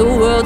the world.